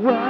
What.